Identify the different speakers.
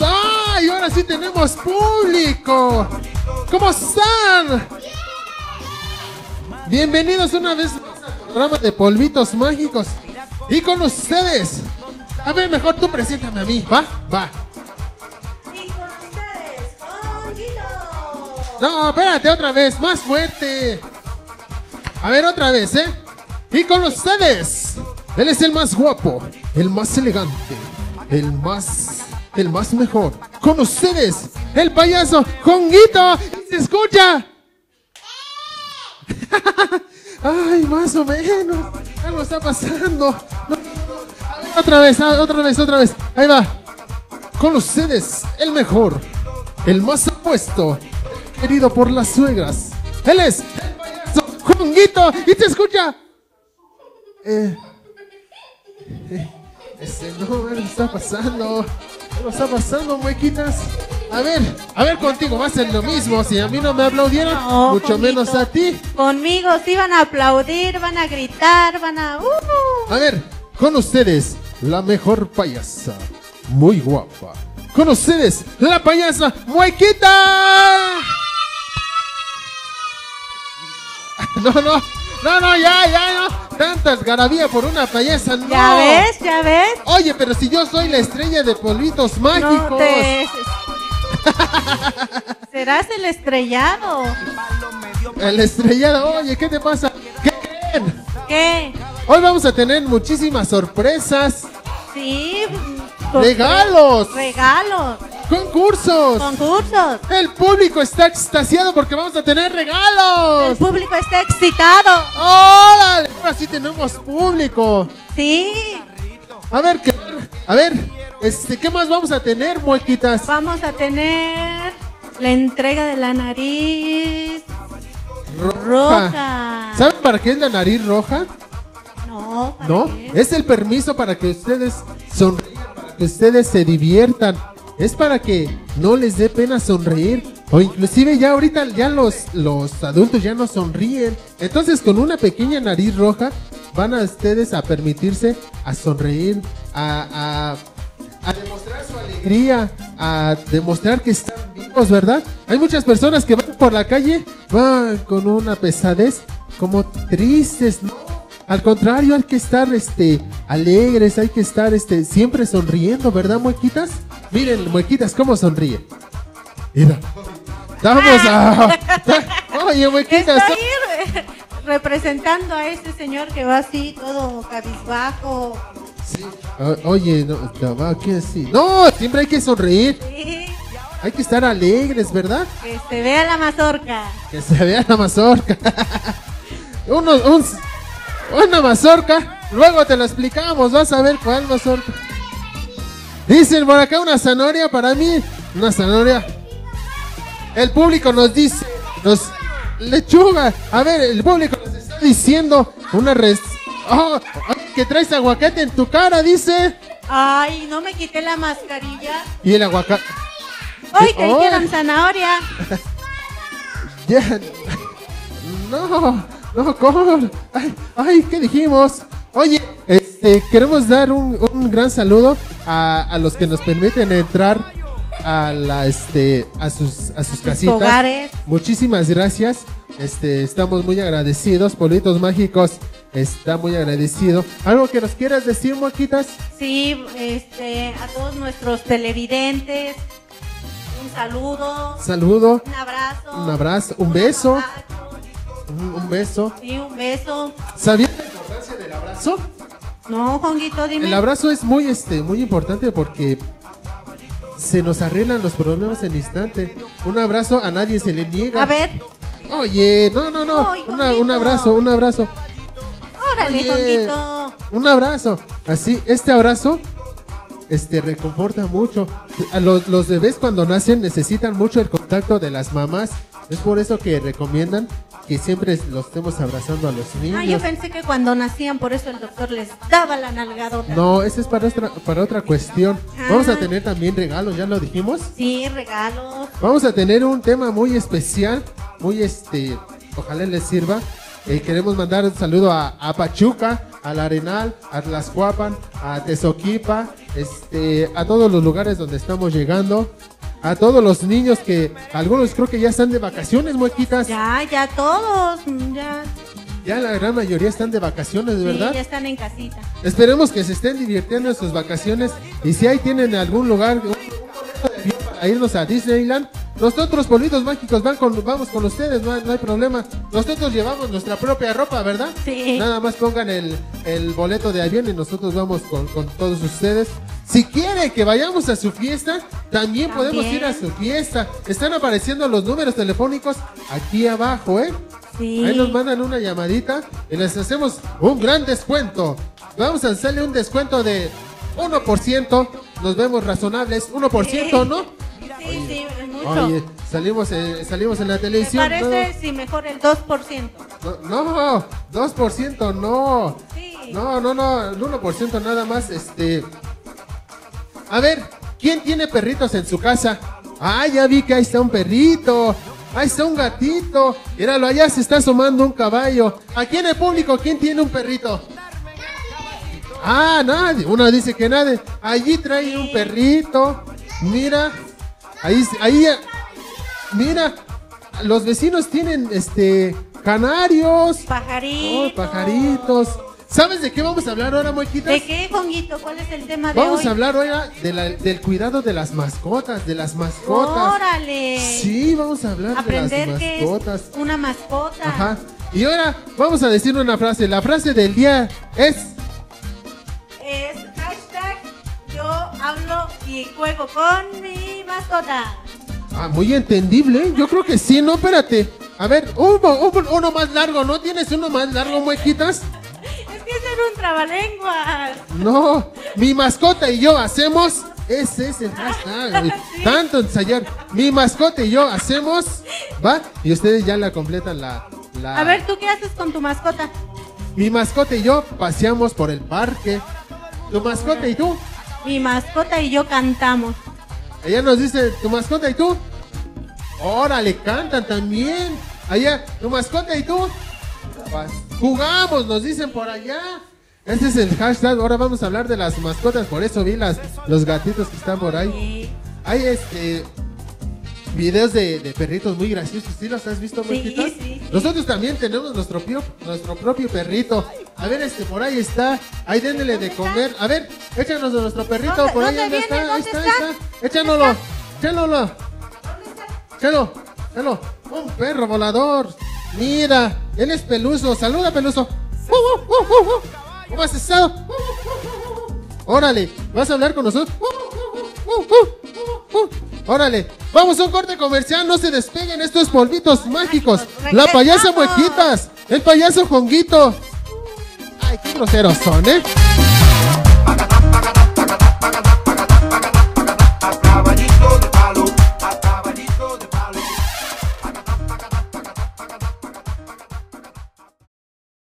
Speaker 1: ¡Ay, ahora sí tenemos público! ¿Cómo están? Bienvenidos una vez más al programa de Polvitos Mágicos. Y con ustedes. A ver, mejor tú preséntame a mí, ¿va? Va.
Speaker 2: Y con ustedes.
Speaker 1: No, espérate, otra vez, más fuerte. A ver, otra vez, ¿eh? Y con ustedes, él es el más guapo, el más elegante, el más, el más mejor. Con ustedes, el payaso Jonguito. ¿Y se escucha? Ay, más o menos. Algo está pasando. Otra vez, ah, otra vez, otra vez. Ahí va. Con ustedes, el mejor, el más apuesto, querido por las suegras. Él es el payaso Jonguito. ¿Y te escucha? Eh, eh, este, no, algo está pasando. Algo está pasando, muequitas. A ver, a ver contigo, va a ser lo mismo. Si a mí no me aplaudieron,
Speaker 2: No,
Speaker 1: mucho menos a ti.
Speaker 2: Conmigo sí van a aplaudir, van a gritar, van a... ¡Uh!
Speaker 1: A ver, con ustedes, la mejor payasa. Muy guapa. Con ustedes, la payasa Muequita. No, no, no, no, ya, ya, no. Tantas garabía por una payasa, no.
Speaker 2: ¿Ya ves? ¿Ya ves?
Speaker 1: Oye, pero si yo soy la estrella de polvitos mágicos.
Speaker 2: No te... Serás el estrellado.
Speaker 1: El estrellado, oye, ¿qué te pasa? ¿Qué creen?
Speaker 2: ¿Qué?
Speaker 1: Hoy vamos a tener muchísimas sorpresas,
Speaker 2: Sí.
Speaker 1: regalos,
Speaker 2: Regalos.
Speaker 1: Concursos.
Speaker 2: Concursos.
Speaker 1: El público está extasiado porque vamos a tener
Speaker 2: El
Speaker 1: regalos.
Speaker 2: público está excitado.
Speaker 1: ¡Órale! Ahora sí tenemos público.
Speaker 2: Sí.
Speaker 1: A ver, ¿qué, a ver, este, ¿qué más vamos a tener, muequitas?
Speaker 2: Vamos a tener la entrega de la nariz roja.
Speaker 1: ¿Saben para qué es la nariz roja?
Speaker 2: No, ¿para
Speaker 1: ¿No?
Speaker 2: qué?
Speaker 1: Es el permiso para que ustedes sonrían, para que ustedes se diviertan. Es para que no les dé pena sonreír. O inclusive ya ahorita ya los, los adultos ya no sonríen. Entonces con una pequeña nariz roja van a ustedes a permitirse a sonreír, a, a, demostrar su alegría, a demostrar que están vivos, ¿verdad? Hay muchas personas que van por la calle, van con una pesadez, como tristes, ¿no? Al contrario, hay que estar este alegres, hay que estar este siempre sonriendo, ¿verdad, muequitas? Miren, muequitas, cómo sonríe. Mira. Vamos a. Oye, muequitas.
Speaker 2: Representando a este señor que va así, todo cabizbajo.
Speaker 1: Sí. O- Oye, no, no, ¿qué así? No, siempre hay que sonreír,
Speaker 2: Sí,
Speaker 1: hay que estar alegres, ¿verdad?
Speaker 2: que se vea la mazorca.
Speaker 1: Que se vea la mazorca. Uno, un, una mazorca. Luego te lo explicamos. Vas a ver cuál mazorca. Dicen por acá una zanahoria para mí. Una zanahoria. El público nos dice. Nos. Lechuga. A ver, el público nos está diciendo una res. Oh, que traes aguacate en tu cara, dice.
Speaker 2: Ay, no me quité la mascarilla.
Speaker 1: Y el aguacate.
Speaker 2: Ay, creí que eran zanahoria.
Speaker 1: Ya. No, no, ¿cómo? Ay, ay, ¿qué dijimos? Oye, este, queremos dar un, un gran saludo a, a los que nos permiten entrar a la, este, a sus, a sus casitas.
Speaker 2: hogares.
Speaker 1: Muchísimas gracias. Este, estamos muy agradecidos. Politos Mágicos está muy agradecido. ¿Algo que nos quieras decir, Moquitas?
Speaker 2: Sí, este, a todos nuestros televidentes. Un saludo.
Speaker 1: Saludo,
Speaker 2: Un abrazo.
Speaker 1: un abrazo, un beso, un beso.
Speaker 2: Sí, un beso.
Speaker 1: ¿Sabías la importancia del abrazo?
Speaker 2: No, Jonguito, dime.
Speaker 1: El abrazo es muy, este, muy importante porque se nos arreglan los problemas en instante. Un abrazo a nadie se le niega.
Speaker 2: A ver,
Speaker 1: Oye, no, no, no.
Speaker 2: Ay,
Speaker 1: Una- un abrazo, un abrazo.
Speaker 2: órale,
Speaker 1: Oye. Un abrazo. Así, este abrazo, este, reconforta mucho. A los, los bebés cuando nacen necesitan mucho el contacto de las mamás. Es por eso que recomiendan que siempre los estemos abrazando a los niños.
Speaker 2: Ah, yo pensé que cuando nacían, por eso el doctor les daba la nalgadota.
Speaker 1: No, esa es para otra, para otra cuestión. Vamos a
Speaker 2: Ah.
Speaker 1: tener también regalos, ya lo dijimos.
Speaker 2: Sí, regalos.
Speaker 1: Vamos a tener un tema muy especial, muy este, ojalá les sirva. Eh, queremos mandar un saludo a, a Pachuca, al Arenal, a Tlaxcuapan, a Tezoquipa, este, a todos los lugares donde estamos llegando. A todos los niños que algunos creo que ya están de vacaciones, muequitas.
Speaker 2: Ya, ya todos, ya.
Speaker 1: Ya la gran mayoría están de vacaciones, ¿verdad?
Speaker 2: Sí, ya están en casita.
Speaker 1: Esperemos que se estén divirtiendo en sus vacaciones y si ahí tienen algún lugar un- a irnos a Disneyland, nosotros Politos Mágicos van con, vamos con ustedes, no hay, no hay problema. Nosotros llevamos nuestra propia ropa, ¿verdad?
Speaker 2: Sí.
Speaker 1: Nada más pongan el, el boleto de avión y nosotros vamos con, con todos ustedes. Si quieren que vayamos a su fiesta, también, podemos ir a su fiesta. Están apareciendo los números telefónicos aquí abajo, ¿eh?
Speaker 2: Sí.
Speaker 1: Ahí nos mandan una llamadita y les hacemos un gran descuento. Vamos a hacerle un descuento de 1%. Nos vemos razonables. 1%, ¿no?
Speaker 2: Sí, sí, es mucho.
Speaker 1: Oye, salimos, eh, salimos en la
Speaker 2: ¿Me
Speaker 1: televisión.
Speaker 2: parece si mejor el 2%?
Speaker 1: No, no, 2%, no.
Speaker 2: Sí.
Speaker 1: No, no, no, el 1% nada más, este... A ver, ¿quién tiene perritos en su casa? Ah, ya vi que ahí está un perrito. Ahí está un gatito. Míralo, allá se está asomando un caballo. Aquí en el público, ¿quién tiene un perrito? Ah, nadie. Uno dice que nadie. Allí trae un perrito. Mira. Ahí, ahí. Mira. Los vecinos tienen, este, canarios.
Speaker 2: Pajaritos.
Speaker 1: Oh, pajaritos. ¿Sabes de qué vamos a hablar ahora, Moiquitas?
Speaker 2: ¿De qué, Jonguito? ¿Cuál es el tema de
Speaker 1: Vamos
Speaker 2: hoy?
Speaker 1: a hablar ahora de la- del cuidado de las mascotas, de las mascotas.
Speaker 2: ¡Órale!
Speaker 1: Sí, vamos a hablar
Speaker 2: Aprender
Speaker 1: de las
Speaker 2: que
Speaker 1: mascotas.
Speaker 2: es una mascota.
Speaker 1: Ajá. Y ahora vamos a decir una frase. La frase del día es
Speaker 2: Es hashtag yo hablo y juego con mi mascota.
Speaker 1: ah, muy entendible. ¿eh? Yo creo que sí, no, espérate. A ver, uno, uno- uno más largo, ¿no tienes uno más largo, muequitas?
Speaker 2: Era un trabalenguas.
Speaker 1: No, mi mascota y yo hacemos. Ese es el hashtag. güey.
Speaker 2: Sí.
Speaker 1: Tanto ensayar. Mi mascota y yo hacemos. ¿Va? Y ustedes ya la completan la. la-
Speaker 2: A ver, ¿tú qué haces con tu mascota?
Speaker 1: Mi mascota y yo paseamos por el parque. Tu mascota y tú.
Speaker 2: Mi mascota y yo cantamos.
Speaker 1: Ella nos dice, tu mascota y tú. Órale, cantan también. Allá, tu mascota y tú. Jugamos, nos dicen por allá. Ese es el hashtag. Ahora vamos a hablar de las mascotas. Por eso vi las, los gatitos que están por ahí. Hay este videos de, de perritos muy graciosos. ¿Sí los has visto,
Speaker 2: Sí, sí, sí.
Speaker 1: Nosotros también tenemos nuestro propio, nuestro propio perrito. A ver, este, por ahí está. Ahí dénele de comer. A ver, échanos de nuestro perrito.
Speaker 2: ¿Dónde-
Speaker 1: por ahí
Speaker 2: dónde
Speaker 1: ¿dónde
Speaker 2: viene?
Speaker 1: está. Ahí
Speaker 2: ¿Dónde
Speaker 1: está, ahí
Speaker 2: está?
Speaker 1: está. Échanoslo. Échanoslo. Échalo. Échalo. Un perro volador. Mira, él es Peluso. Saluda, Peluso. ¿Cómo has estado? Órale, ¿vas a hablar con nosotros? Órale, vamos a un corte comercial, no se despeguen estos polvitos mágicos. La payasa. Muequitas, el payaso Jonguito. Ay, qué groseros son, ¿eh?